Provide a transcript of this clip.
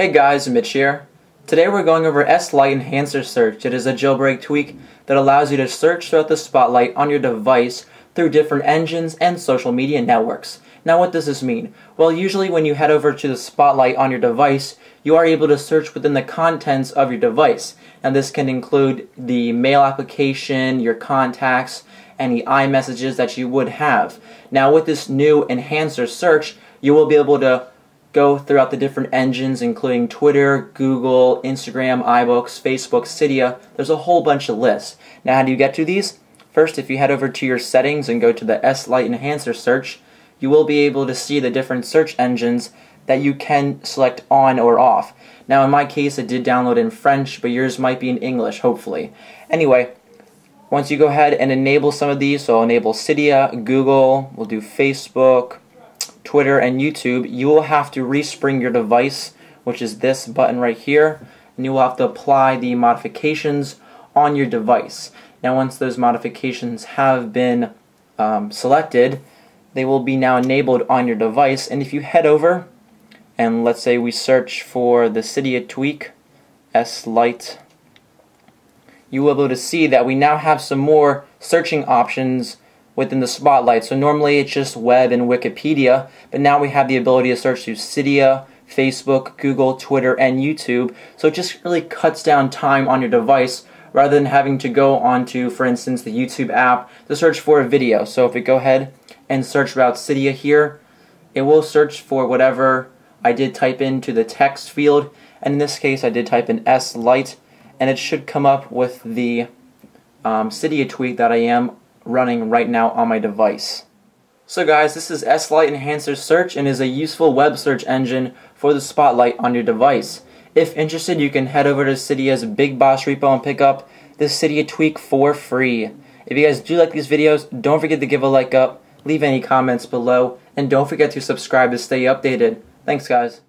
Hey guys, Mitch here. Today we're going over SLight Enhancer Search. It is a jailbreak tweak that allows you to search throughout the spotlight on your device through different engines and social media networks. Now what does this mean? Well, usually when you head over to the spotlight on your device, you are able to search within the contents of your device. And this can include the mail application, your contacts, any iMessages that you would have. Now with this new Enhancer search, you will be able to go throughout the different engines, including Twitter, Google, Instagram, iBooks, Facebook, Cydia. There's a whole bunch of lists. Now, how do you get to these? First, if you head over to your settings and go to the SLight Enhancer search, you will be able to see the different search engines that you can select on or off. Now, in my case, it did download in French, but yours might be in English, hopefully. Anyway, once you go ahead and enable some of these, so I'll enable Cydia, Google, we'll do Facebook, Twitter, and YouTube, you will have to respring your device, which is this button right here, and you will have to apply the modifications on your device. Now, once those modifications have been um, selected, they will be now enabled on your device. And if you head over, and let's say we search for the Cydia Tweak SLight, you will be able to see that we now have some more searching options within the spotlight. So normally it's just web and Wikipedia, but now we have the ability to search through Cydia, Facebook, Google, Twitter, and YouTube. So it just really cuts down time on your device rather than having to go onto, for instance, the YouTube app to search for a video. So if we go ahead and search about Cydia here, it will search for whatever I did type into the text field. And in this case, I did type in SLight, and it should come up with the um, Cydia tweak that I am running right now on my device. So guys, this is SLight Enhancer Search and is a useful web search engine for the Spotlight on your device. If interested, you can head over to Cydia's BigBoss repo and pick up this Cydia tweak for free. If you guys do like these videos, don't forget to give a like up, leave any comments below, and don't forget to subscribe to stay updated. Thanks guys.